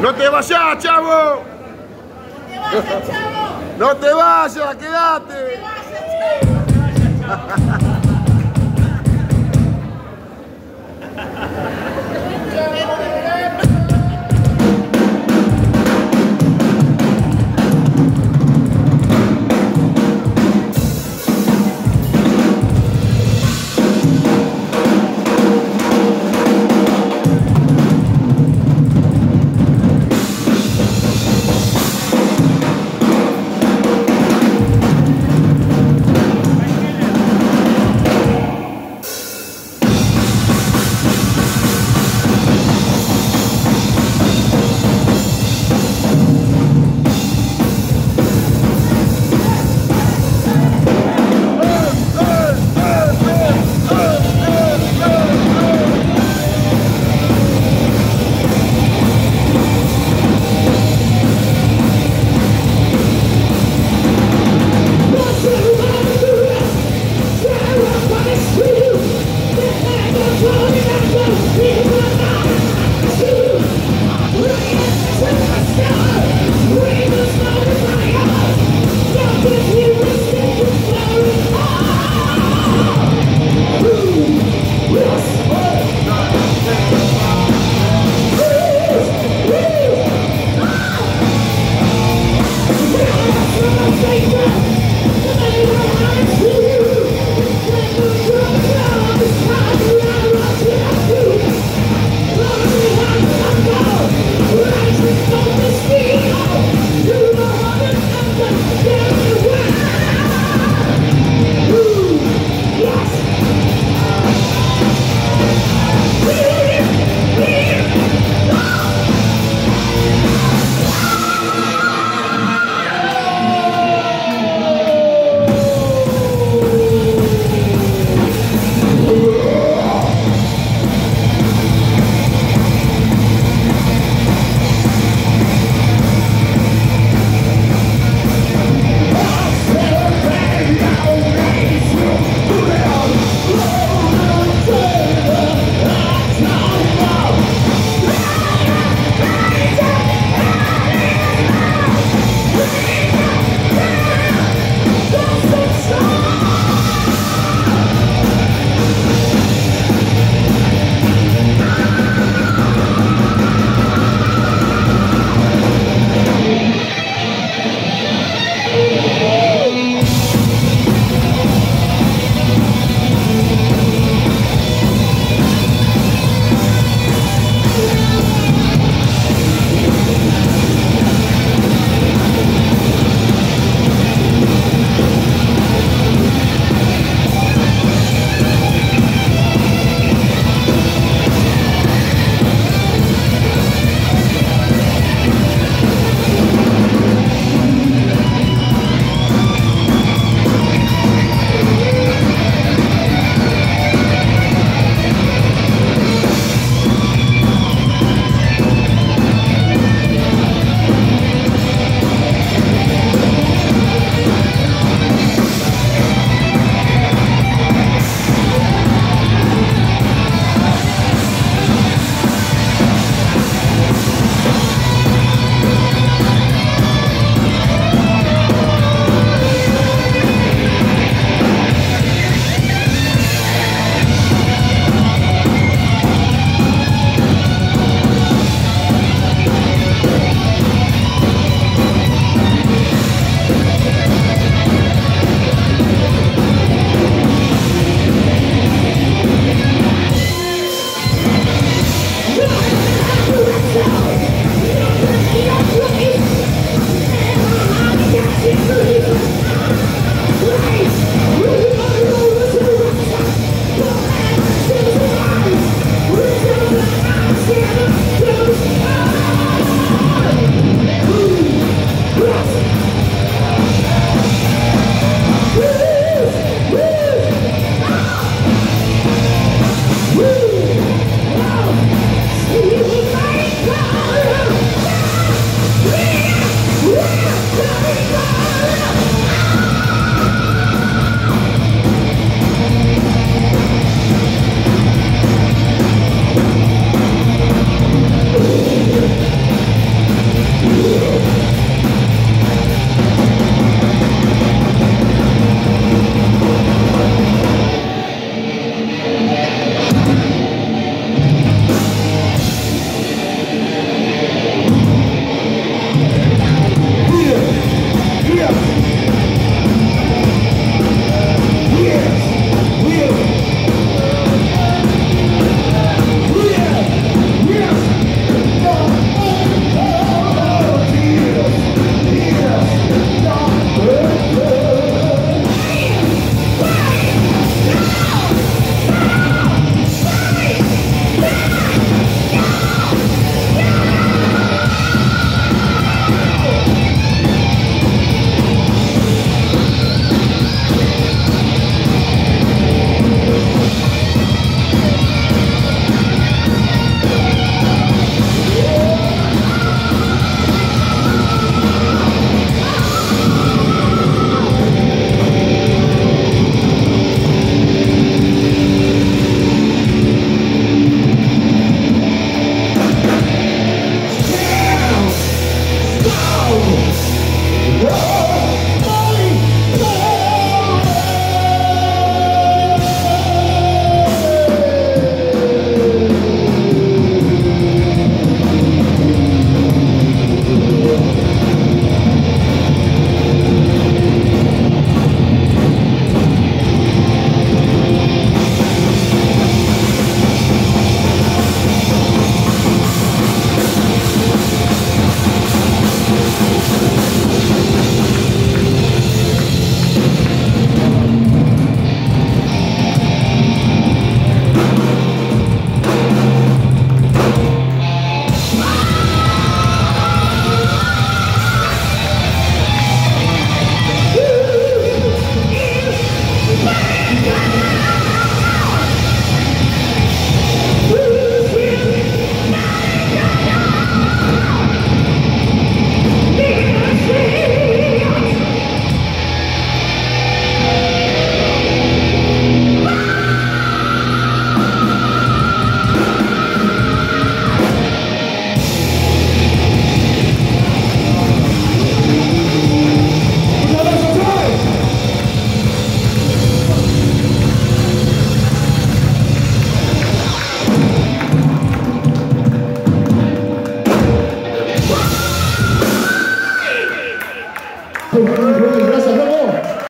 ¡No te vayas, chavo! ¡No te vayas, chavo! ¡No te vayas, quédate! ¡No te vayas, chavo!